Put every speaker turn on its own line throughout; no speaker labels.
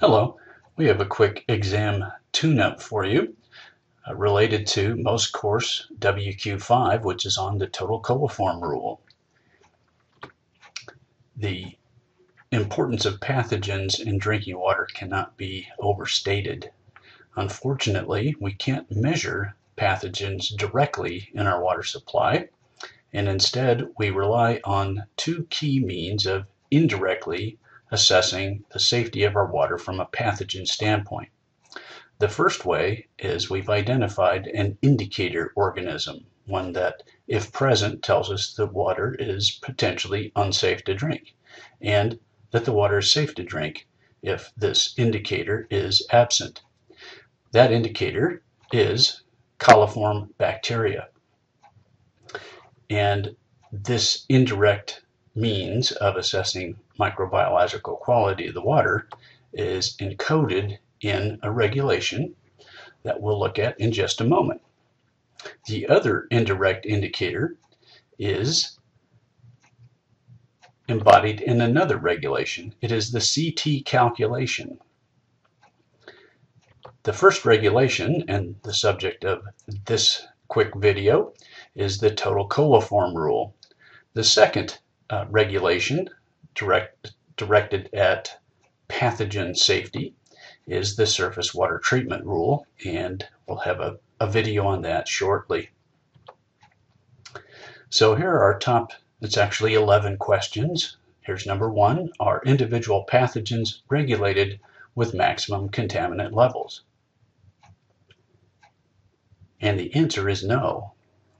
Hello, we have a quick exam tune-up for you uh, related to most course WQ5, which is on the total coliform rule. The importance of pathogens in drinking water cannot be overstated. Unfortunately, we can't measure pathogens directly in our water supply, and instead we rely on two key means of indirectly assessing the safety of our water from a pathogen standpoint. The first way is we've identified an indicator organism, one that, if present, tells us that water is potentially unsafe to drink, and that the water is safe to drink if this indicator is absent. That indicator is coliform bacteria. And this indirect means of assessing microbiological quality of the water is encoded in a regulation that we'll look at in just a moment. The other indirect indicator is embodied in another regulation. It is the CT calculation. The first regulation, and the subject of this quick video, is the total coliform rule. The second uh, regulation direct, directed at pathogen safety is the surface water treatment rule, and we'll have a, a video on that shortly. So here are our top, it's actually 11 questions. Here's number one, are individual pathogens regulated with maximum contaminant levels? And the answer is no.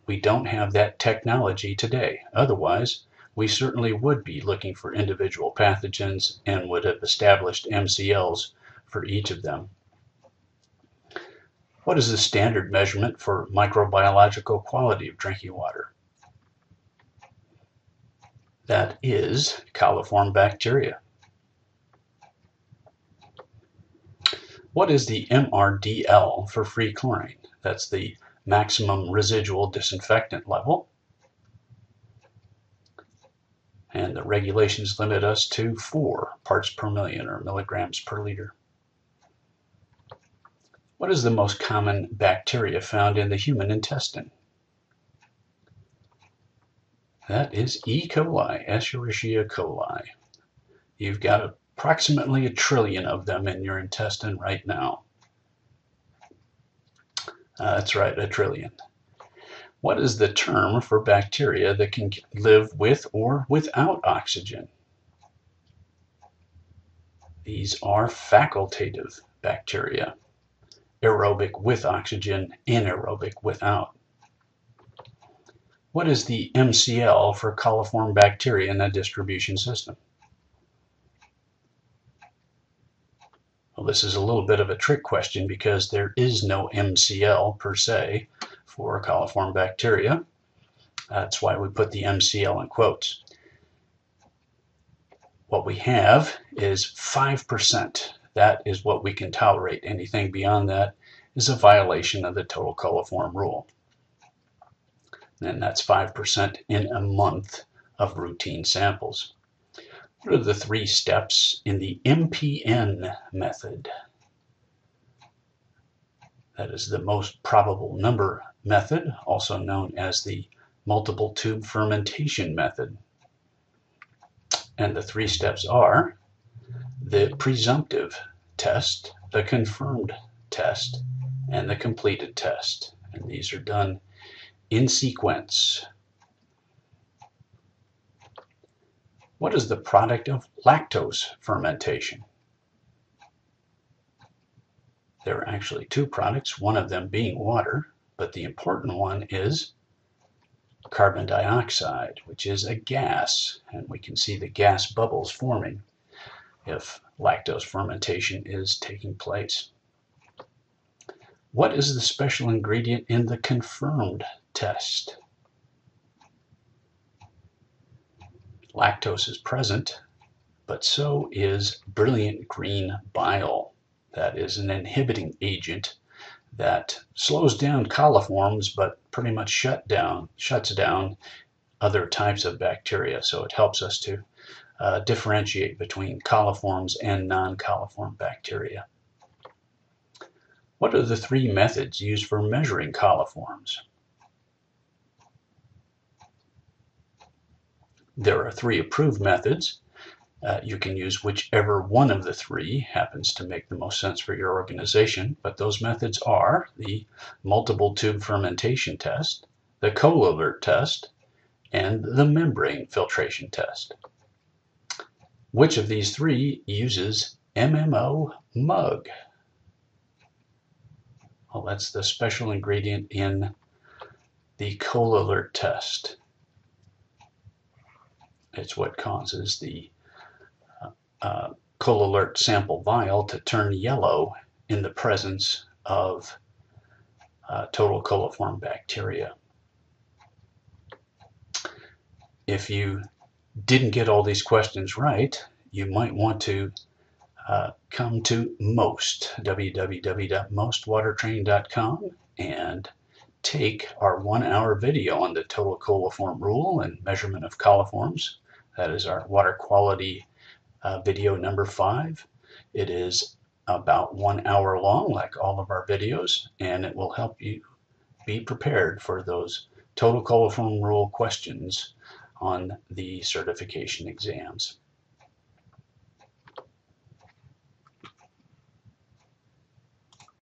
We don't have that technology today. Otherwise, we certainly would be looking for individual pathogens and would have established MCLs for each of them. What is the standard measurement for microbiological quality of drinking water? That is coliform bacteria. What is the MRDL for free chlorine? That's the maximum residual disinfectant level and the regulations limit us to four parts per million or milligrams per liter. What is the most common bacteria found in the human intestine? That is E. coli, Escherichia coli. You've got approximately a trillion of them in your intestine right now. Uh, that's right, a trillion. What is the term for bacteria that can live with or without oxygen? These are facultative bacteria, aerobic with oxygen, anaerobic without. What is the MCL for coliform bacteria in a distribution system? Well, this is a little bit of a trick question because there is no MCL per se for coliform bacteria. That's why we put the MCL in quotes. What we have is 5%. That is what we can tolerate. Anything beyond that is a violation of the total coliform rule. And that's 5% in a month of routine samples. What are the three steps in the MPN method? That is the most probable number method, also known as the multiple tube fermentation method. And the three steps are the presumptive test, the confirmed test, and the completed test. And these are done in sequence. What is the product of lactose fermentation? There are actually two products, one of them being water, but the important one is carbon dioxide, which is a gas, and we can see the gas bubbles forming if lactose fermentation is taking place. What is the special ingredient in the confirmed test? Lactose is present, but so is brilliant green bile that is an inhibiting agent that slows down coliforms but pretty much shut down shuts down other types of bacteria so it helps us to uh, differentiate between coliforms and non-coliform bacteria. What are the three methods used for measuring coliforms? There are three approved methods. Uh, you can use whichever one of the three happens to make the most sense for your organization, but those methods are the multiple tube fermentation test, the Colilert test, and the membrane filtration test. Which of these three uses MMO mug? Well, that's the special ingredient in the Colilert test. It's what causes the uh, Colilert sample vial to turn yellow in the presence of uh, total coliform bacteria. If you didn't get all these questions right, you might want to uh, come to MOST, www.mostwatertraining.com, and take our one hour video on the total coliform rule and measurement of coliforms. That is our water quality uh, video number five. It is about one hour long, like all of our videos, and it will help you be prepared for those total coliform rule questions on the certification exams.